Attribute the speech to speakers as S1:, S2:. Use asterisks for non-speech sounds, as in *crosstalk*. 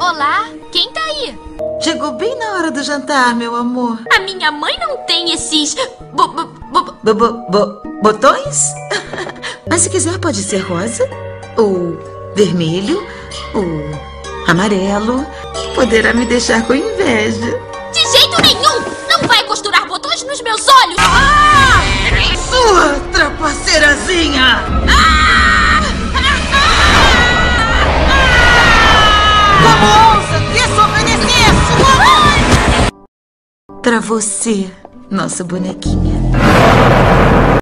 S1: Olá, quem tá aí? Chegou bem na hora do jantar, meu amor.
S2: A minha mãe não tem esses. Bo bo bo
S1: bo botões? *laughs* Mas se quiser, pode ser rosa, ou vermelho, ou amarelo. Poderá me deixar com inveja.
S2: De jeito nenhum! Nos meus olhos! Ah!
S1: Sua trapaceirazinha!
S3: Como ousa desobedecer sua mãe?
S1: Pra você, nossa bonequinha.